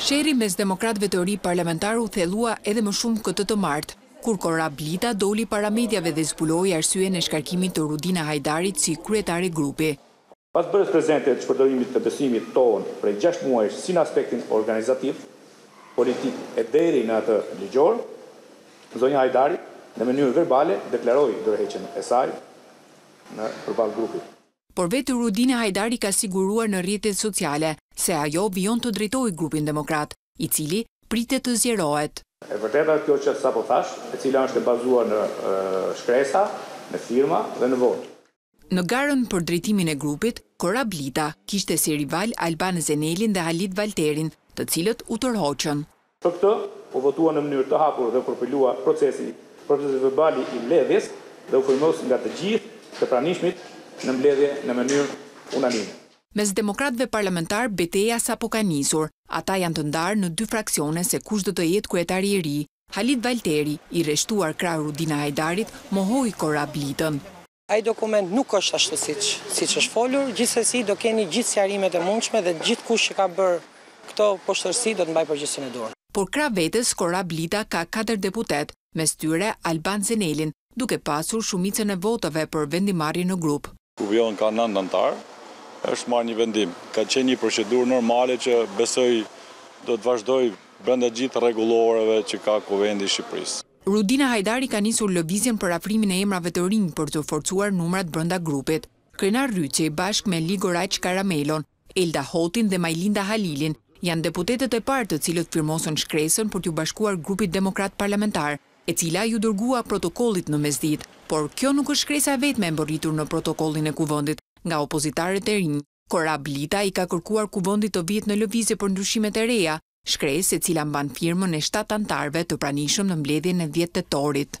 Sherri mes demokratëve të ri parlamentarë u thellua edhe më shumë këtë të martë, kur Korab Lita doli para mediave dhe zbuloi arsyen e shkarkimit të Rudina Hajdarit si kryetare grupi. Pas bërjes prezente të shpërdorimit të besimit tonë prej gjashtë muajsh si në aspektin organizativ, politik e deri në atë ligjor, zonja Hajdari në mënyrë verbale deklaroi dorëheqjen e saj në përballë grupit. Por vetë Rudina Hajdari ka siguruar në rrjetet sociale se ajo vijon të drejtojë Grupin Demokrat, i cili pritet të zgjerohet. E vërteta kjo që sapo thashë, e cila është e bazuar në shkresa, në firma dhe në votë. Në garën për drejtimin e grupit, Korab Lita kishte si rival Alban Zenelin dhe Halit Valterin, të cilët u tërhoqën. Për këtë, u votua në mënyrë të hapur dhe u përpilua procesi procesverbali i mbledhjes dhe u firmos nga të gjithë të pranishmit në mbledhje në mënyrë unanime. Mes demokratëve parlamentarë beteja sapo ka nisur. Ata janë të ndarë në dy fraksione se kush do të jetë kryetari i ri. Halit Valteri, i rreshtuar krah Rudina Hajdarit, mohoi Korab Litën. Ai dokument nuk është ashtu siç siç është folur, gjithsesi do keni gjithë sqarimet e mundshme dhe gjithkush që ka bërë këto poshtërsi do të mbajë përgjegjësinë e duhur. Por krah vetes Korab Lita ka katër deputetë, mes tyre Alban Zenelin, duke pasur shumicën e votave për vendimmarrjen në grup. Ku vijon ka nëntë anëtarë, është marrë një vendim. Ka qenë një procedurë normale që besoj do të vazhdojë brenda gjithë rregulloreve që ka Kuvendi i Shqipërisë. Rudina Hajdari ka nisur lëvizjen për afrimin e emrave të rinj për të forcuar numrat brenda grupit. Krenar Ryçi, bashkë me Ligoraq Karamelon, Elda Hotin dhe Majlinda Halilin, janë deputetët e parë të cilët firmosën shkresën për t'iu bashkuar grupit demokrat parlamentar, e cila iu dërgua protokollit në mesditë. Por, kjo nuk është shkresa e vetme e mbërritur në protokollin e Kuvendit nga opozitarët e rinj. Korab Lita i ka kërkuar Kuvendit të vihet në lëvizje për ndryshimet e reja, shkresë e cila mban firmën e shtatë anëtarëve të pranishëm në mbledhjen e dhjetë tetorit.